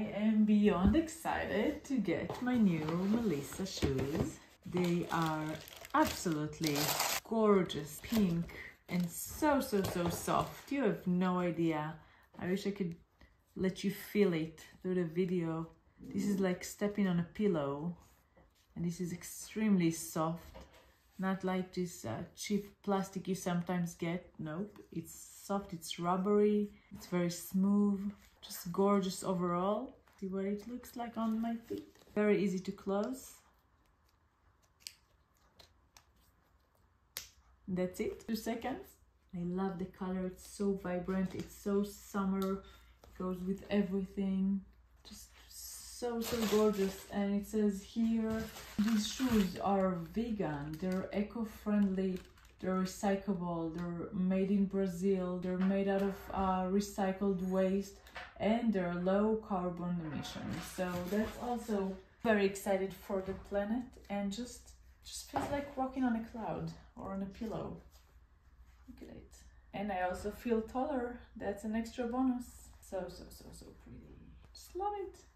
I am beyond excited to get my new Melissa shoes. They are absolutely gorgeous pink and so, so, so soft. You have no idea. I wish I could let you feel it through the video. This is like stepping on a pillow and this is extremely soft. Not like this uh, cheap plastic you sometimes get. Nope, it's soft, it's rubbery, it's very smooth, just gorgeous overall. See what it looks like on my feet. Very easy to close. That's it, two seconds. I love the color, it's so vibrant, it's so summer, it goes with everything. So, so gorgeous. And it says here, these shoes are vegan, they're eco-friendly, they're recyclable, they're made in Brazil, they're made out of uh, recycled waste, and they're low carbon emissions. So that's also very excited for the planet and just just feels like walking on a cloud or on a pillow. Look at it. And I also feel taller. That's an extra bonus. So, so, so, so pretty. Just love it.